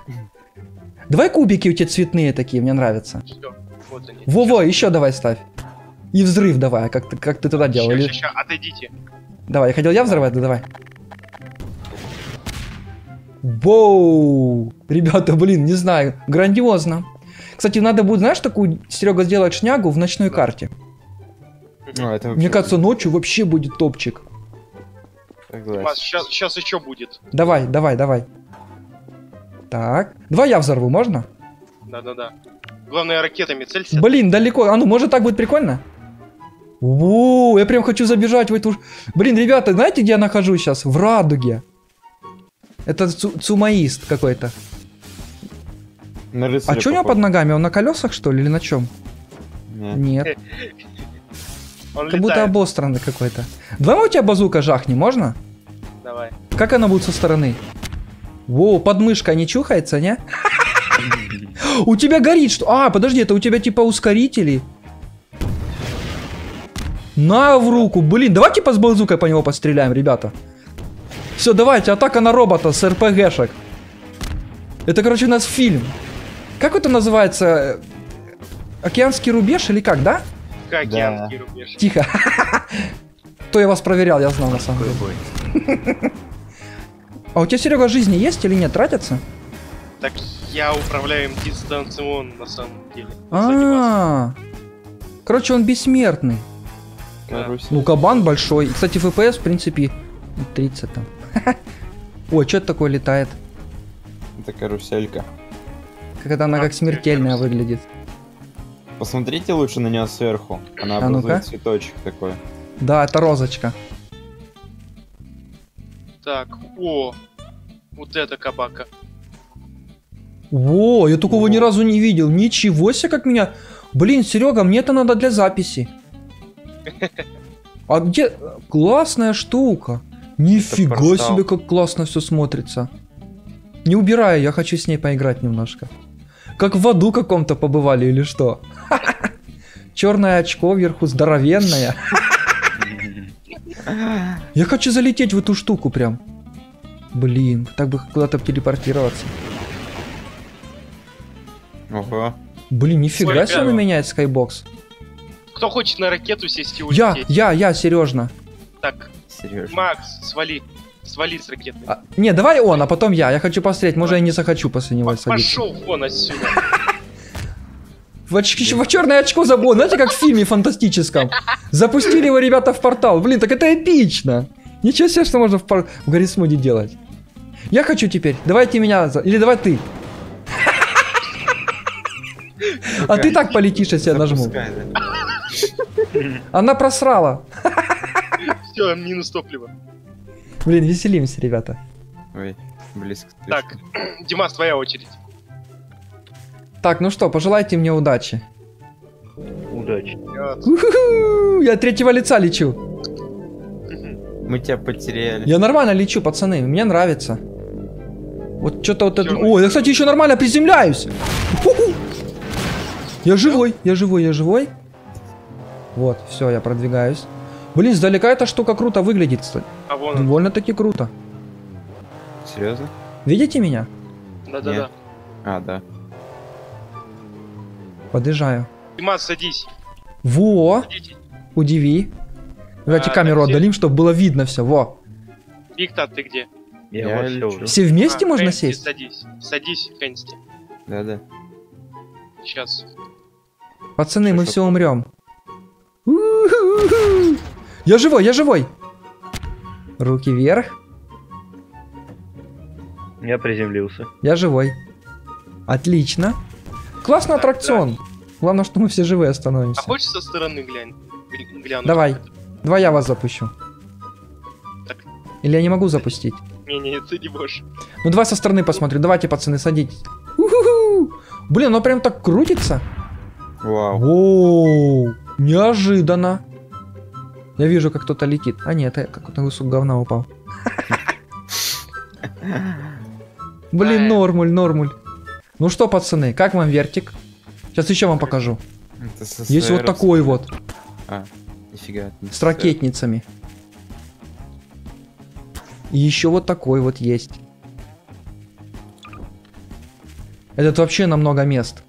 Давай кубики у тебя цветные такие, мне нравятся. Вот они. Во-во, еще давай ставь. И взрыв давай, как ты, как ты туда делал. Ща, ща, отойдите. Давай, хотел я взорвать? Да давай. Воу! Ребята, блин, не знаю, грандиозно. Кстати, надо будет, знаешь, такую, Серега, сделать шнягу в ночной карте. Ну, это Мне кажется, ночью вообще будет топчик. Сейчас, сейчас еще будет. Давай, давай, давай. Так. Давай я взорву, можно? Да-да-да. Главное, ракетами целься. Блин, далеко. А ну, может так будет прикольно? Воу, я прям хочу забежать в эту... Блин, ребята, знаете, где я нахожусь сейчас? В Радуге. Это цу- цумаист какой-то. А что у него под ногами? Он на колесах, что ли, или на чем? Нет. Он Как будто летает. обостранный какой-то. Давай мы у тебя базука жахни, можно? Давай. Как она будет со стороны? Воу, подмышка не чухается, не? У тебя горит что? А, подожди, это у тебя типа ускорители? На в руку, блин, давайте по с базукой по него постреляем, ребята. Все, давайте, атака на робота с РПГшек. Это, короче, у нас фильм. Как это называется? Океанский рубеж или как, да? Океанский рубеж. Тихо. То я вас проверял, я знал на самом деле. А у тебя, Серега, жизни есть или нет? Тратятся? Так я управляю им дистанционно на самом деле. А, короче, он бессмертный. Ну, кабан большой. Кстати, FPS, в принципе, 30 там. Ой, что это такое летает? Это каруселька. Как она А, как смертельная карусель. выглядит. Посмотрите лучше на нее сверху. Она А образует цветочек такой. Да, это розочка. Так, о, вот это кабака. Во, я такого ни разу не видел. Ничего себе, как меня... Блин, Серега, мне это надо для записи. А где... Классная штука. Нифига себе, как классно все смотрится. Не убираю, я хочу с ней поиграть немножко. Как в аду каком-то побывали или что? Черное очко вверху, здоровенное. Я хочу залететь в эту штуку прям. Блин, так бы куда-то телепортироваться. Ого. Блин, нифига себе прямо. меняет скайбокс. Кто хочет на ракету сесть и Я, улететь? я, я, Сережно. Так, Серьезно. Макс, свали. Свали с ракеты. А, не, давай он, а потом я. Я хочу посмотреть, может я не захочу после него садиться. Пошел вон отсюда. В, очки- в черное очко забыл. Знаете, как в фильме фантастическом. Запустили его ребята в портал. Блин, так это эпично. Ничего себе, что можно в, пор- в Гаррисмуде делать. Я хочу теперь. Давайте меня... за- Или давай ты. А ты так полетишь, если я нажму. Она просрала. Все, минус топлива. Блин, веселимся, ребята. Ой, близко. Так, Димас, твоя очередь. Так, ну что, пожелайте мне удачи. Удачи. Я третьего лица лечу. Мы тебя потеряли. Я нормально лечу, пацаны, мне нравится. Вот что-то вот это... О, я, кстати, еще нормально приземляюсь. Я живой, я живой, я живой. Вот, все, я продвигаюсь. Блин, сдалека эта штука круто выглядит, кстати. А вон он. Довольно-таки круто. Серьезно? Видите меня? Да-да-да. А, да. Подъезжаю. Димас, садись. Во, Садитесь. удиви. Давайте А, камеру отдалим, чтобы было видно все. Во. Виктор, ты где? Я, Я вот лечу. всё уже. Все вместе А, можно Фэнси, сесть? Садись. Садись, Фэнси. Да, да. Сейчас. Пацаны, мы Что все умрем. Я живой, я живой. Руки вверх. Я приземлился. Я живой. Отлично. Классный Так, аттракцион. Главное, что мы все живые А остановимся. хочешь со стороны глянь? Гля- глянуть? Давай. Давай я вас запущу. Так. Или я не могу запустить? Не-не, ты не можешь. Ну давай со стороны посмотрю. Давайте, пацаны, садитесь. У-ху-ху. Блин, оно прям так крутится. Вау. Воу, неожиданно. Я вижу, как кто-то летит. А нет, это какой-то кусок говна упал. Блин, нормуль, нормуль. Ну что, пацаны, как вам вертик? Сейчас еще вам покажу. Есть вот такой вот, А, нифига. с ракетницами. И еще вот такой вот есть. Этот вообще на много мест.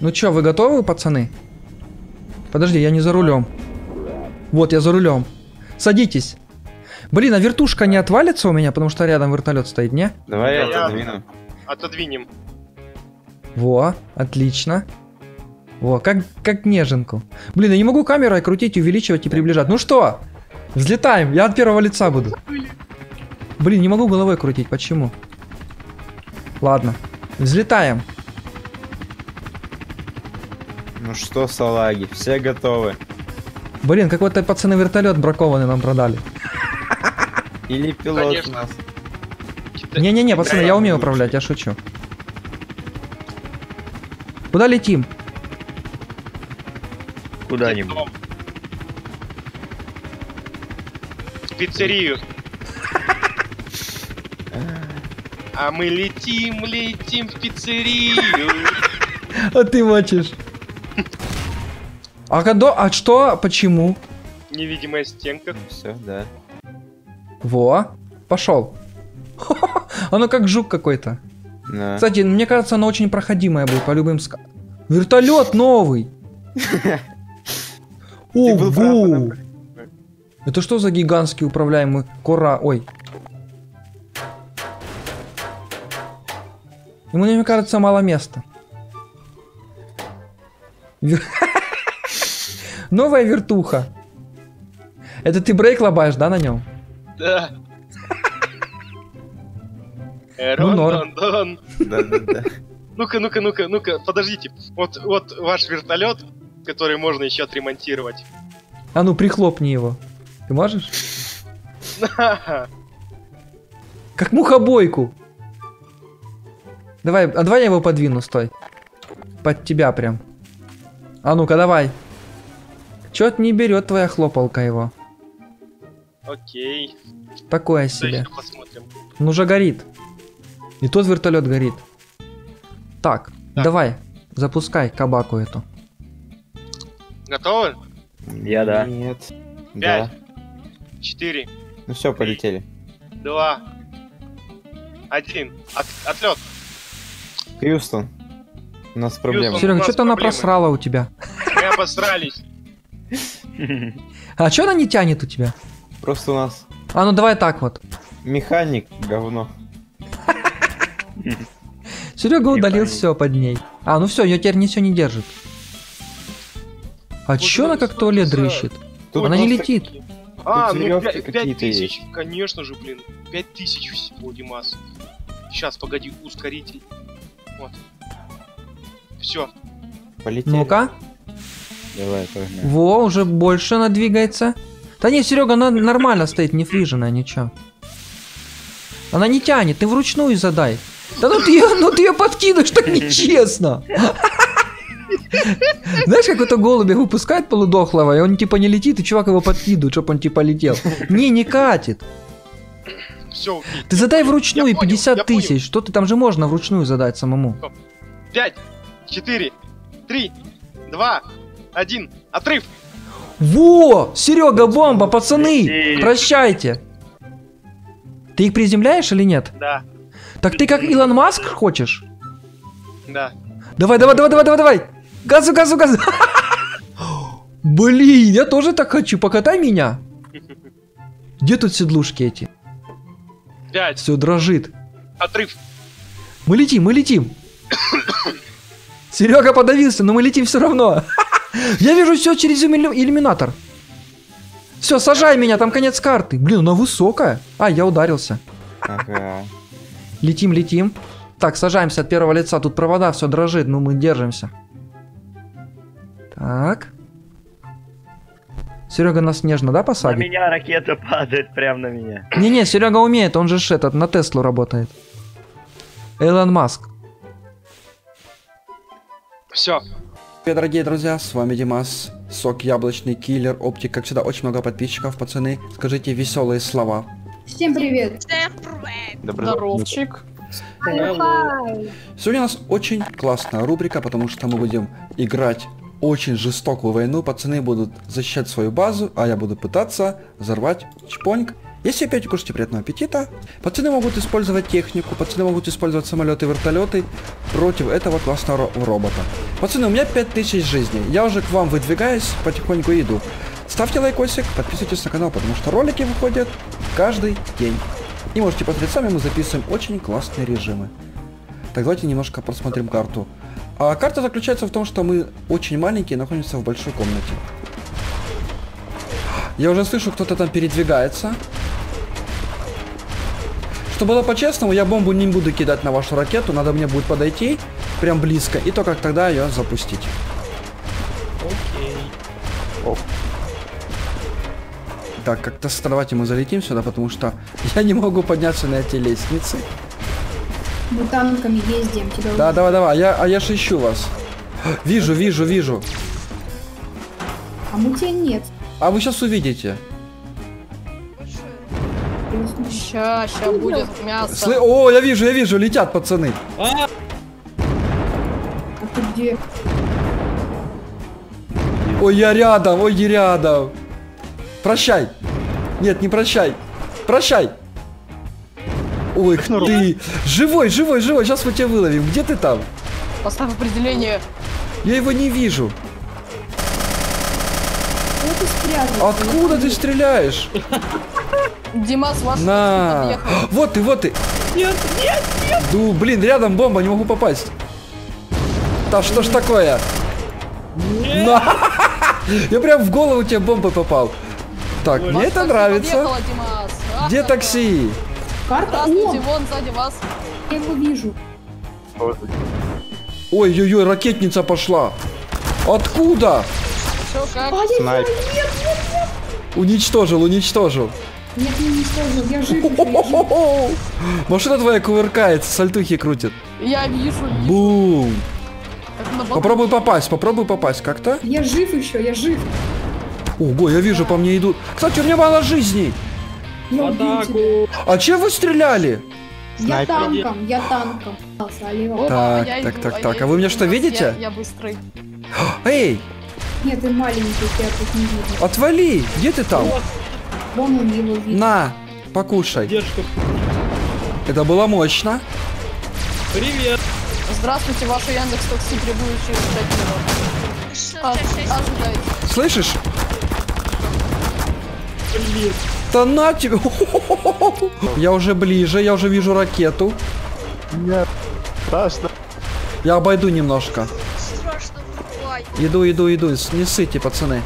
Ну чё, вы готовы, пацаны? Подожди, я не за рулем. Вот, я за рулем. Садитесь. Блин, а вертушка не отвалится у меня, потому что рядом вертолет стоит, не? Давай я Я- отодвину. Отодвинем. Во, отлично. Во, как, как неженку. Блин, я не могу камерой крутить, увеличивать и приближать. Ну что, взлетаем, я от первого лица буду. Блин, не могу головой крутить, почему? Ладно, взлетаем. Ну что, салаги, все готовы. Блин, какой-то пацаны вертолет бракованный нам продали. Или пилот Конечно. у нас. Не-не-не, пацаны, я умею управлять, я шучу. Куда летим? Куда-нибудь. Дом. В пиццерию. А мы летим, летим в пиццерию. А ты мочишь. А, когда, а что, почему? Невидимая стенка. Все, да. Во, пошел. Оно как жук какой-то. Да. Кстати, мне кажется, оно очень проходимое будет по любым ска... Вертолет новый! Ты был прав, Ого! Это что за гигантский управляемый кора... Ой. Ему, мне кажется, мало места. Новая вертуха. Это ты брейк лобаешь, да, на нем? Да. Э, Ну, норм. Ну-ка, ну-ка, ну-ка, ну-ка, подождите. Вот, вот ваш вертолет, который можно еще отремонтировать. А ну прихлопни его. Ты можешь? Как мухобойку. Давай, а давай я его подвину, стой. Под тебя прям. А ну-ка, давай. Чё-то не берет твоя хлопалка его. Окей. Такое Что себе. посмотрим? Он уже горит. И тот вертолет горит. Так, Так. давай, запускай кабаку эту. Готовы? Я да. Нет. Пять. Да. Четыре, Ну все, полетели. два, один. От, отлет. Хьюстон. У нас проблема. Хьюстон. Серега, что-то она проблемы. просрала у тебя. Мы обосрались. А что она не тянет у тебя? Просто у нас А ну давай так вот. механик говно. Серега Не удалил все под ней. А, ну все, ее теперь ничего не держит. А чё она как туалет дрыщет? Тут Она не летит. А, ну верёвки пя- пять какие-то тысяч. есть. Конечно же, блин. Пять тысяч всего, Димас. Сейчас, погоди, ускоритель. Вот. Все. Полетели. Ну-ка. Давай, погнали. Во, уже больше она двигается. Да не, Серега, она нормально стоит, не фриженная, ничего. Она не тянет, ты вручную задай. Да ну ты ее, ну ты ее подкидываешь, так нечестно. Знаешь, как это голубя выпускает полудохлого, и он типа не летит, и чувак его подкидывает, чтобы он типа летел. Не, не катит. Все, окей. Ты задай вручную Я понял, 50 я понял. тысяч. Что ты там же можно вручную задать самому? Пять, четыре, три, два, один. Отрыв. Во! Серега, бомба, пацаны! Прощайте! Ты их приземляешь или нет? Да, Так ты как Илон Маск хочешь? да. Давай, давай, давай, давай, давай, давай! Газу, газу, газу! Блин, я тоже так хочу, покатай меня! Где тут седлушки эти? Пять. Все дрожит. Отрыв. Мы летим, мы летим. Серега подавился, но мы летим все равно. Я вижу все через иллю- иллюминатор. Все, сажай меня, там конец карты. Блин, она высокая. А, я ударился. Ага. Летим, летим. Так, сажаемся от первого лица. Тут провода, все дрожит, но мы держимся. Так. Серега нас нежно, да, На посадит? меня ракета падает прямо на меня. Не-не, Серега умеет, он же ж этот, на Теслу работает. Элон Маск. Все. Привет, дорогие друзья, с вами Димас, Сок Яблочный Киллер, Оптик, как всегда, очень много подписчиков, пацаны, скажите веселые слова. Всем привет! Здоровчик. Сегодня у нас очень классная рубрика, потому что мы будем играть очень жестокую войну, пацаны будут защищать свою базу, а я буду пытаться взорвать чпоньк. Если опять кушаете приятного аппетита, пацаны могут использовать технику, пацаны могут использовать самолеты и вертолеты против этого классного ро- робота. Пацаны, у меня 5000 жизней, я уже к вам выдвигаюсь, потихоньку иду. Ставьте лайкосик, подписывайтесь на канал, потому что ролики выходят каждый день. И можете посмотреть сами, мы записываем очень классные режимы. Так, давайте немножко просмотрим карту. А карта заключается в том, что мы очень маленькие, находимся в большой комнате. Я уже слышу, кто-то там передвигается. Чтобы было по-честному, я бомбу не буду кидать на вашу ракету, надо мне будет подойти прям близко, и только тогда ее запустить. Так, как-то давайте мы залетим сюда, потому что я не могу подняться на эти лестницы. Мы танками ездим, тебя Да, давай, давай, а я, а я ж ищу вас. Вижу, вижу, вижу. А мы тебя нет. А вы сейчас увидите. Ща, ща будет мясо. Слы- О, я вижу, я вижу, летят пацаны. А ты где? Ой, я рядом, ой, я рядом. Прощай. Нет, не прощай. Прощай. Ой, ты. Живой, живой, живой. Сейчас мы тебя выловим. Где ты там? Поставь определение. Я его не вижу. Ты? Откуда ты стреляешь? Димас, ваш На. Вот ты, вот ты. Нет, нет, нет. Ду, блин, рядом бомба, не могу попасть. Да что ж такое? На. Я прям в голову тебе бомбой попал. Так, мне Ваш это нравится. подъехало, Димас. Где такси? Карта? О, Здравствуйте, вон сзади вас. я его вижу. Ой-ой-ой, ракетница пошла. Откуда? Чё, как? А, я Снайп. Уничтожил, уничтожил. Нет, не уничтожил, я жив еще, я жив. Машина твоя кувыркается, сальтухи крутит. Я вижу. Бум. Попробуй попасть, попробуй попасть как-то. Я жив еще, я жив. Ого, я вижу, по мне идут. Кстати, у меня мало жизни. Я убил тебя. А чем вы стреляли? Я танком, я танком. Так, я так, иду, так, а так, я а вы меня что, видите? Я, я быстрый. Эй, Нет, ты маленький, тебя тут не видно. отвали. Где ты там? Вон он его видит. На, покушай. Это было мощно. Здравствуйте, ваше Яндекс Такси прибудет через 5 минут. А- Ожидайте. Слышишь? Да на тебе! Я уже ближе, я уже вижу ракету. Нет. Страшно. Я обойду немножко. Страшно. Иду, иду, иду. Не ссыте, пацаны.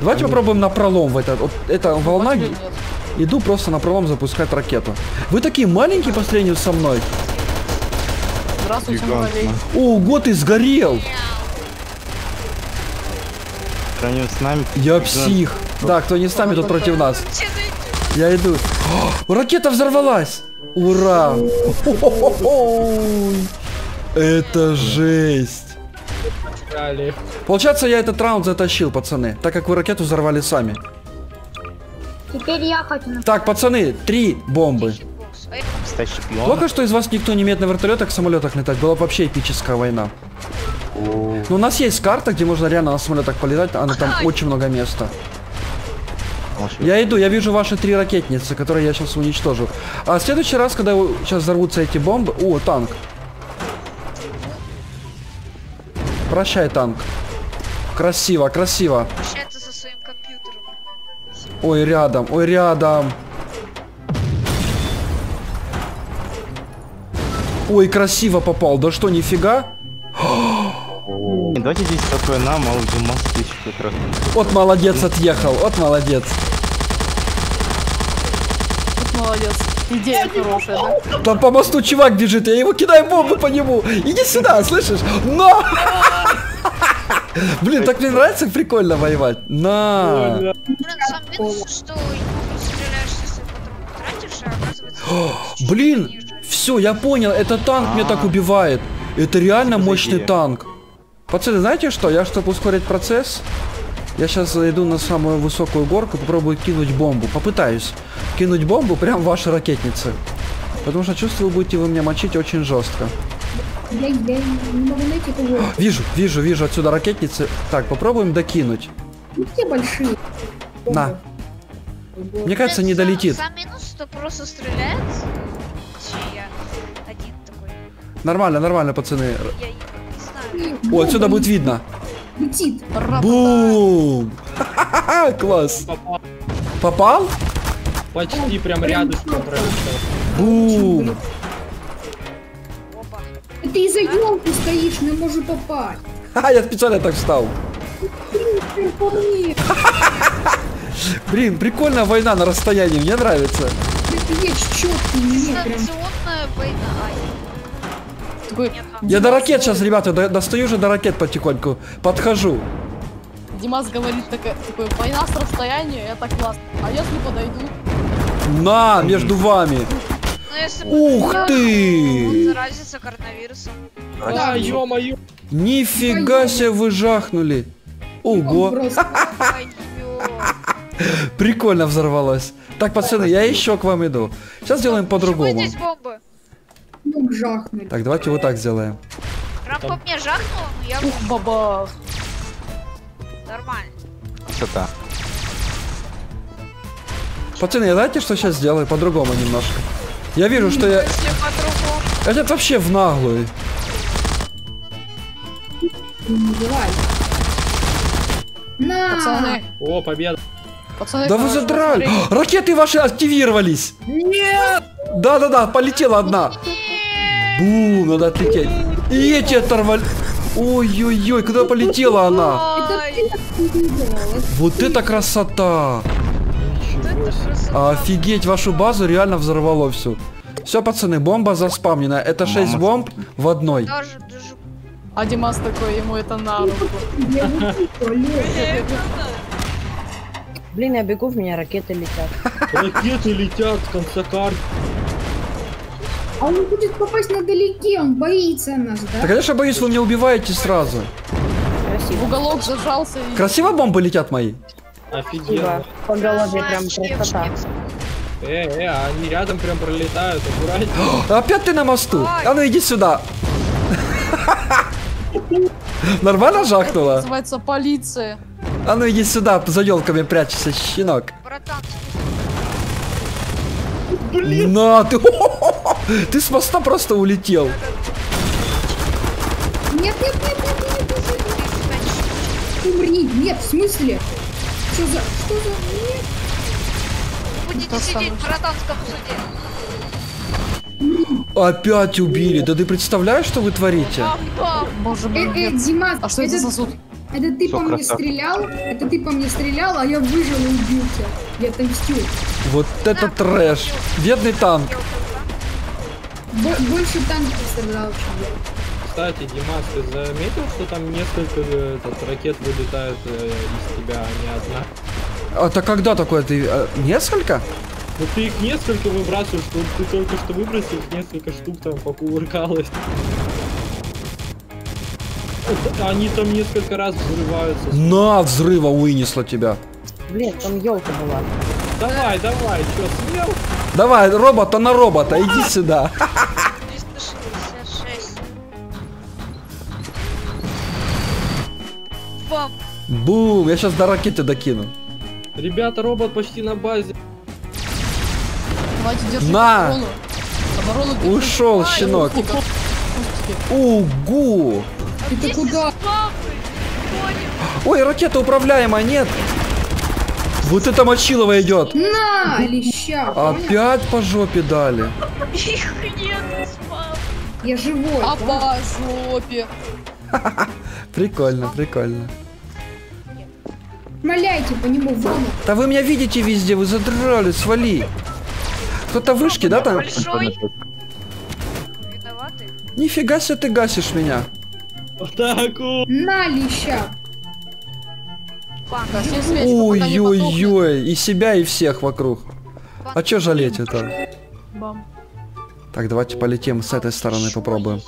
Давайте попробуем на пролом в этот. Вот эта волна. Тебе нет. Иду просто на пролом запускать ракету. Вы такие маленькие по сравнению со мной. Здравствуйте. Ого, ты сгорел! С нами. Я псих. Да, кто не с нами, тот против нас. Я иду. О, ракета взорвалась! Ура! Это жесть! Получается, я этот раунд затащил, пацаны, так как вы ракету взорвали сами. Теперь я хочу Так, пацаны, три бомбы. Плохо, что из вас никто не умеет на вертолетах, самолетах летать. Была бы вообще эпическая война. Но у нас есть карта, где можно реально на самолетах полетать, а там очень много места. Я иду, я вижу ваши три ракетницы, которые я сейчас уничтожу. А в следующий раз, когда сейчас взорвутся эти бомбы... О, танк. Прощай, танк. Красиво, красиво. со своим компьютером. Ой, рядом, ой, рядом. Ой, красиво попал. Да что, нифига? Не, Давайте здесь такое нам, а у Димаса тысяч как раз. Вот молодец отъехал, вот молодец. Вот молодец. Идея хорошая, да? Там по мосту чувак бежит, я его кидаю бомбы по нему. Иди сюда, слышишь? Но! Блин, так мне нравится прикольно воевать. На! Что а. Блин, все, я понял, это танк меня так убивает. Это реально за мощный танк. Пацаны, знаете что? Я, чтобы ускорить процесс, я сейчас зайду на самую высокую горку, попробую кинуть бомбу. Попытаюсь кинуть бомбу прямо в ваши ракетницы. Потому что чувствую, будете вы меня мочить очень жестко. Я, я не могу найти кого. Вижу, вижу, вижу отсюда ракетницы. Так, попробуем докинуть. Ну все большие. На. Мне кажется, не долетит. Сам минус, что просто стреляет. Чи я один такой. Нормально, нормально, пацаны. Я. О, отсюда будет видно. Летит. Бум! Класс. Попал? Почти прям рядышком. Бум! Ты из-за елки стоишь, не можу попасть. Ха, я специально так встал. Блин, прикольная война на расстоянии, мне нравится. Это есть четкий война. Такой, Я до ракет сейчас, ребята, до- достаю же до ракет потихоньку. Подхожу. Димас говорит такая, такой, война с расстояния, это классно. А если подойду? На, между вами. Ну Ух ты! заразится коронавирусом. А, ё-моё. Нифига себе вы жахнули. Ого, прикольно взорвалось. Так, пацаны, я еще к вам иду. Сейчас сделаем по-другому. здесь бомбы? Ну, жахнули. Так, давайте вот так сделаем. Прям по мне жахнуло, но я Ух, баба. нормально. Что-то. Пацаны, я знаете, что сейчас сделаю? По-другому немножко. Я вижу, что я... Этот вообще в наглую. На! Пацаны, О, победа. пацаны. Да вы задрали. Ракеты ваши активировались. Нет! Да-да-да, полетела одна. Бум, надо отлететь. И эти оторвали. Ой-ой-ой, куда полетела она? Вот это красота. Офигеть, вашу базу реально взорвало всю. Все, пацаны, бомба заспамнена. Это 6 Мама. бомб в одной. А Димас такой, ему это на руку. Блин, я бегу, в меня ракеты летят. Ракеты летят в конце карты. А он будет попасть на далеке, он боится нас, Да, да? конечно, боюсь, вы меня убиваете сразу. В Красиво. уголок зажался и... Красиво бомбы летят мои? Офигенно. По голове прям красота. Э, э, а они рядом прям пролетают, аккуратнее. Опять ты на мосту? А ну иди сюда. Нормально жахнула? Называется полиция. А ну иди сюда, за елками прячься, щенок. Братан, На, ты... Ты с моста просто улетел. Нет, нет, нет, нет, нет, нет, нет. Умри. Нет, в смысле? Что за... Что за... Нет. будете Кто сидеть в братанском суде. Опять убили. Да ты представляешь, что вы творите? Боже Э, мой, э, нет. Димас, А что это за сосуд? Это ты Всё, по мне стрелял? Это ты по мне стрелял, а я выжил и убил тебя. Я отомстил. Вот это трэш. Бедный танк. Бо- больше танк пострадал, чем я. Кстати, Димас, ты заметил, что там несколько э, этот, ракет вылетают э, из тебя, а не одна? А это когда такое? Ты э, несколько? Ну ты их несколько выбрасываешь, что ты только что выбросил, их несколько штук там покувыркалось. Они там несколько раз взрываются. На, взрыва вынесло тебя. Блин, там елка была. Давай, давай, чё, смел? Давай, робота на робота, иди сюда. 366. Бам. Бум, я сейчас до ракеты докину. Ребята, робот почти на базе. Давайте держите На! оборону. Оборону. Ушел, щенок. Угу. Это куда? Ой, ракета управляемая, нет? Вот это Мочилова идет. На, леща. понял? Опять по жопе дали. Их нет. Я живой. А понял? по жопе. Прикольно, прикольно. Шмаляйте по нему в омут. Да вы меня видите везде, вы задрали, свали. Кто-то вышки, да, там? Большой. Нифига себе ты гасишь меня. Атаку! На, леща. Ой-ой-ой, и себя, и всех вокруг. А чё жалеть это? Бам. Так, давайте полетим с этой стороны, попробуем.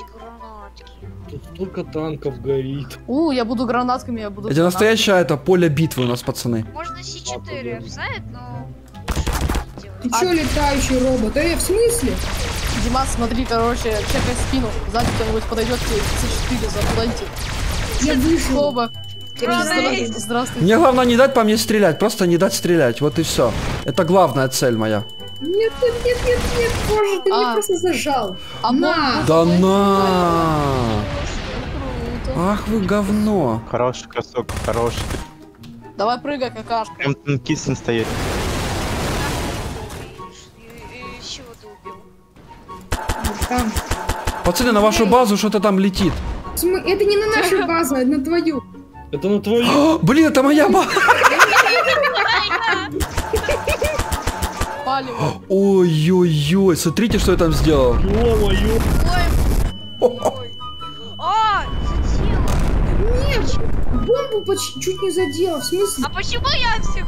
Тут столько танков горит. У, я буду гранатками, я буду... Это настоящее это поле битвы у нас, пацаны. Можно С4 вставить, но... Ты чё, летающий робот? Э, в смысле? Димас, смотри, короче, чекай спину. Сзади кто-нибудь подойдет тебе С4 заплатите. Я вышел. Оба. Здравствуйте. Мне главное не дать по мне стрелять, просто не дать стрелять, вот и все. Это главная цель моя. Нет, нет, нет, нет, нет, боже, ты А. меня просто зажал. А На. Да на! Ах вы говно. Хороший косок, хороший. Давай прыгай, какашка. Прям танкистом стоять. Там. Пацаны, на вашу базу что-то там летит. Это не на нашу базу, а на твою. Это на твою. О, блин, это моя база. Ой-ой-ой, смотрите, что я там сделал. Ё-моё. А. Нет, бомбу почти чуть не задела. В смысле? А почему я всех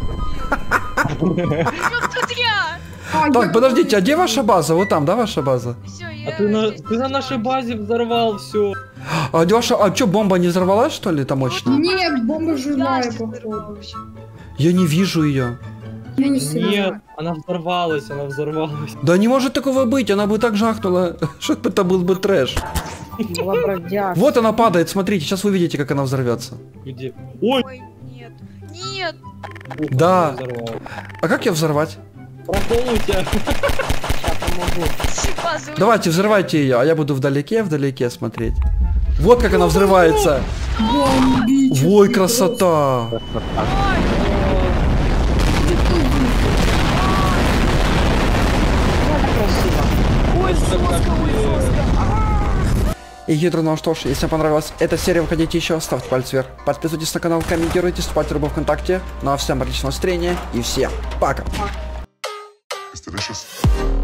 убил? Причем тут я? А, я- Так, подождите, а где ваша база? Вот там, да, ваша база? Все, А я... ты на, ты на нашей базе взорвал все. А где ваша... А что, бомба не взорвалась, что ли, там мощно? Нет, бомба походу. взорвалась. Я не вижу ее. Я не знаю. Нет, она взорвалась, она взорвалась. Да не может такого быть, она бы так жахнула, что бы это был бы трэш. Вот она падает, смотрите, сейчас вы видите, как она взорвется. Где? Ой! Ой, нет. Нет. ух, Да. А как ее взорвать? Прокол у тебя. Базу Давайте, взрывайте ее, а я буду вдалеке, вдалеке смотреть. Вот как она взрывается. Ой, красота. И Гидро, ну что ж, если вам понравилась эта серия, выходите еще, ставьте палец вверх. Подписывайтесь на канал, комментируйте, вступайте в группу ВКонтакте. Ну а всем отличного настроения и всем пока. delicious.